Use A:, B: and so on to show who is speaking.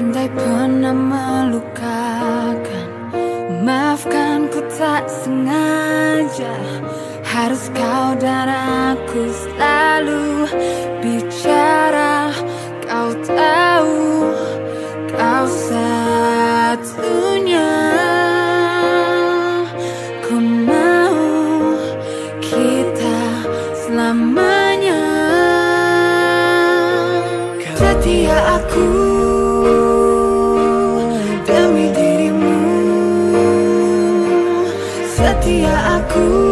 A: Andai pernah melukakan Maafkan ku tak sengaja. Harus kau dan aku selalu bicara. Kau tahu kau satunya. Ku mau kita selamanya. Setia aku setia aku.